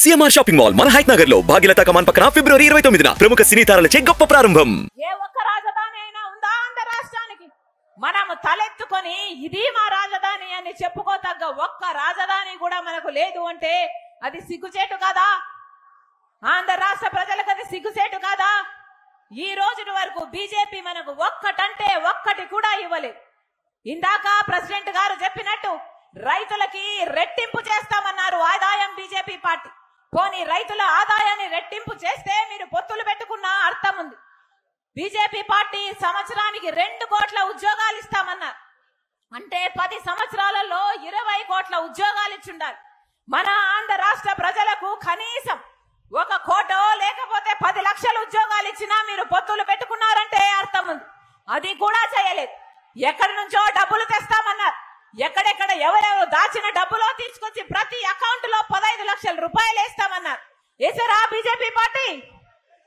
CMR shopping mall మన హైట్ నగర్లో భాగ్యలత కమాన్ పక్కన ఫిబ్రవరి ఇరవై తొమ్మిదిన ప్రముఖ సినీ తారలచే గొప్ప ప్రారంభం. ఏ ఒక్క రాజధాని అయినా ఉందా ఆంధ్ర రాష్ట్రానికి? మనము తలెత్తుకొని ఇది మా రాజధాని అని చెప్పుకోతగ్గ ఒక్క రాజధాని కూడా మనకు లేదు అంటే అది సిగ్గుచేటు కాదా? ఆంధ్ర రాష్ట్ర ప్రజలకు అది సిగ్గుచేటు కాదా? ఈ రోజుటి వరకు బీజేపీ మనకు ఒక్కటంటే ఒక్కటి కూడా ఇవ్వలేదు. ఇందాక ప్రెసిడెంట్ గారు చెప్పినట్టు రైతులకి రెట్టింపు చేస్తామన్నారు ఆదాయం బీజేపీ పార్టీ పోనీ రైతుల ఆదాయాన్ని రెట్టింపు చేస్తే మీరు పొత్తులు పెట్టుకున్న అర్థం ఉంది. బీజేపీ పార్టీ సంవత్సరానికి రెండు కోట్ల ఉద్యోగాలు ఇస్తామన్నారు. అంటే పది సంవత్సరాలలో ఇరవై కోట్ల ఉద్యోగాలు ఇచ్చుండాలి మన ఆంధ్ర రాష్ట్ర ప్రజలకు కనీసం ఒక కోటో లేకపోతే పది లక్షల ఉద్యోగాలు ఇచ్చినా మీరు పొత్తులు పెట్టుకున్నారంటే అర్థం ఉంది. అది కూడా చేయలేదు. ఎక్కడి నుంచో డబ్బులు తెస్తామన్నారు. ఎక్కడెక్కడ ఎవరెవరు దాచిన డబ్బులో తీసుకొచ్చి ప్రతి అకౌంట్లో పదహైదు లక్షల రూపాయలు వేస్తామన్నారు. వేసారా బీజేపీ పార్టీ?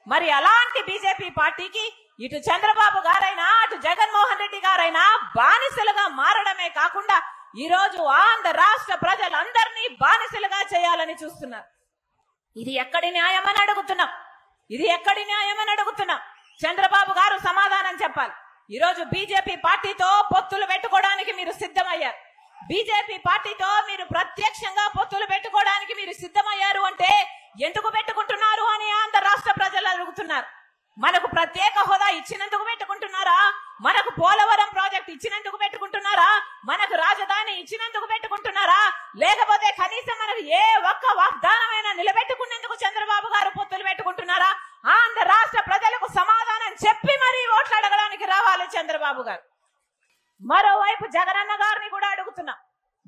మరి అలాంటి బీజేపీ పార్టీకి ఇటు చంద్రబాబు గారైనా అటు జగన్మోహన్ రెడ్డి గారైనా బానిసలుగా మారడమే కాకుండా ఈ రోజు ఆంధ్ర రాష్ట్ర ప్రజలందరినీ బానిసలుగా చేయాలని చూస్తున్నారు. ఇది ఎక్కడి న్యాయం అని అడుగుతున్నాం. ఇది ఎక్కడి న్యాయం అని అడుగుతున్నాం చంద్రబాబు గారు సమాధానం ఈరోజు ఈ రోజు బీజేపీ పార్టీతో పొత్తులు పెట్టుకోవడానికి మీరు సిద్ధమయ్యారు. బీజేపీ పార్టీతో మీరు ప్రత్యక్షంగా పొత్తులు పెట్టుకోవడానికి మీరు సిద్ధమయ్యారు అంటే ఎందుకు పెట్టుకుంటున్నారు అని ఆంధ్ర రాష్ట్ర ప్రజలు అడుగుతున్నారు. మనకు ప్రత్యేక హోదా ఇచ్చినందుకు పెట్టుకుంటున్నారా? మనకు పోలవరం ప్రాజెక్ట్ ఇచ్చినందుకు పెట్టుకుంటున్నారా? మనకు రాజధాని ఇచ్చినందుకు పెట్టుకుంటున్నారా? లేకపోతే కనీసం మనకు ఏ ఒక్క వాగ్దానమైనా నిలబెట్టుకునేందుకు చంద్రబాబు గారు పొత్తులు పెట్టుకుంటున్నారా ఆంధ్ర రాష్ట్ర ప్రజలకు సమాధానం చెప్పి మరీ ఓట్లు అడగడానికి రావాలి చంద్రబాబు గారు మరోవైపు జగనన్న గారిని కూడా అడుగుతున్నా.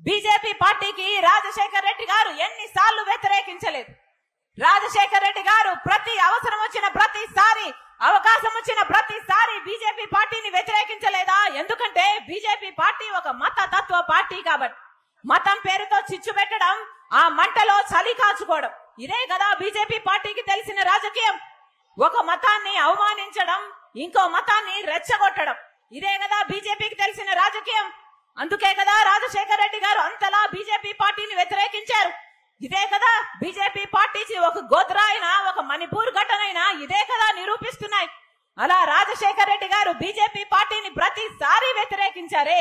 బీజేపీ పార్టీకి రాజశేఖర్ రెడ్డి గారు ఎన్నిసార్లు వ్యతిరేకించలేదు. రాజశేఖర్ రెడ్డి గారు ప్రతి అవసరం వచ్చిన ప్రతిసారి అవకాశం వచ్చిన ప్రతిసారి బీజేపీ పార్టీని వ్యతిరేకించలేదా? ఎందుకంటే బీజేపీ పార్టీ ఒక మత తత్వ పార్టీ కాబట్టి. మతం పేరుతో చిచ్చు పెట్టడం ఆ మంటలో చలి కాచుకోవడం. ఇదే కదా బీజేపీ పార్టీకి తెలిసిన రాజకీయం. ఒక మతాన్ని అవమానించడం ఇంకో మతాన్ని రెచ్చగొట్టడం. ఇదే కదా బీజేపీకి తెలిసిన రాజకీయం. అందుకే కదా రాజశేఖర రెడ్డి గారు అంతలా బీజేపీ పార్టీని వ్యతిరేకించారు. ఇదే కదా బీజేపీ పార్టీ ఒక గోత్రాయినా ఒక మణిపూర్ ఘటనైనా ఇదే కదా నిరూపిస్తున్నాయి. అలా రాజశేఖర రెడ్డి గారు బీజేపీ పార్టీని ప్రతిసారి వ్యతిరేకించారే.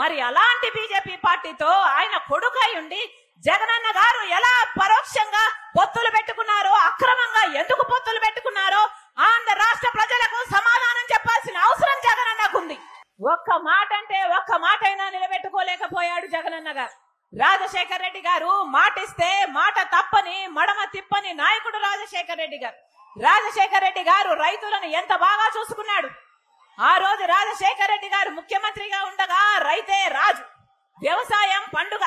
మరి అలాంటి బీజేపీ పార్టీతో ఆయన కొడుకై ఉండి జగనన్న గారు ఎలా పరోక్షంగా పొత్తులు పెట్టుకున్నారో అక్రమంగా ఎందుకు పొత్తులు పెట్టుకున్నారో ఆంధ్ర రాష్ట్ర ప్రజలకు సమాధానం చెప్పాల్సిన అవసరం జగనన్నకుంది ఒక్క మాట అంటే ఒక్క మాట అయినా నిలబెట్టుకోలేకపోయాడు జగనన్న గారు రాజశేఖర్ రెడ్డి గారు మాటిస్తే మాట తప్పని మడమ తిప్పని నాయకుడు రాజశేఖర్ రెడ్డి గారు. రాజశేఖర్ రెడ్డి గారు రైతులను ఎంత బాగా చూసుకున్నాడు? ఆ రోజు రాజశేఖర్ రెడ్డి గారు ముఖ్యమంత్రిగా ఉండగా రైతే రాజు. వ్యవసాయం పండుగ.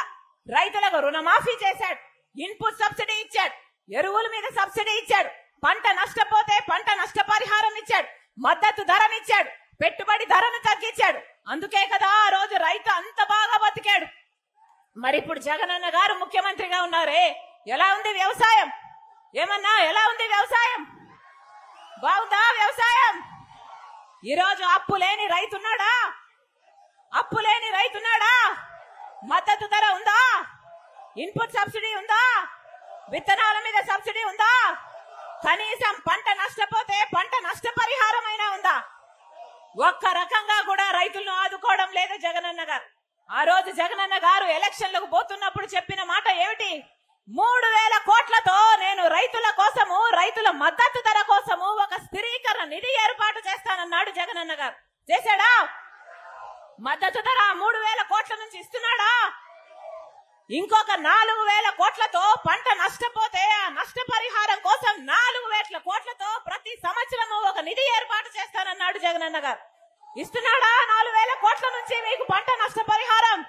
రైతులకు రుణమాఫీ చేశాడు. ఇన్పుట్ సబ్సిడీ ఇచ్చాడు. ఎరువుల మీద సబ్సిడీ ఇచ్చాడు. పంట నష్టపోతే పంట నష్టపరిహారం ఇచ్చాడు. మద్దతు ధరనిచ్చాడు. పెట్టుబడి ధరను తగ్గించాడు. అందుకే కదా ఆ రోజు రైతు అంత బాగా బతికాడు. మరి ఇప్పుడు జగనన్న గారు ముఖ్యమంత్రిగా ఉన్నారే. ఎలా ఉంది వ్యవసాయం? ఏమన్నా ఎలా ఉంది వ్యవసాయం? బాగుందా వ్యవసాయం? ఈరోజు అప్పు లేని రైతున్నాడా? అప్పు లేని రైతున్నాడా? మద్దతు ధర ఉందా? ఇన్పుట్ సబ్సిడీ ఉందా? విత్తనాల మీద సబ్సిడీ ఉందా? కనీసం పంట నష్టం పంట నష్టపరిహారం అయినా ఉందా ఒక్క రకంగా కూడా రైతులను ఆదుకోవడం లేదు జగనన్న గారు. ఆ రోజు జగనన్న గారు ఎలక్షన్లకు పోతున్నప్పుడు చెప్పిన మాట ఏమిటి? మూడు వేల కోట్లతో నేను రైతుల కోసము రైతుల మద్దతు ధర కోసము ఒక స్థిరీకరణ నిధి ఏర్పాటు చేస్తానన్నాడు జగనన్న గారు. చేశాడా? మద్దతు ధర మూడు వేల కోట్ల నుంచి ఇస్తున్నాడా? ఇంకొక నాలుగు వేల కోట్లతో పంట నష్టపోతే ఆ నష్టపరిహారం కోసం నాలుగు వేల కోట్లతో ప్రతి సంవత్సరము ఒక నిధి ఏర్పాటు చేస్తానన్నాడు జగనన్న గారు. ఇస్తున్నాడా నుంచి మీకు పంట నష్టపరిహారం